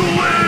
to live!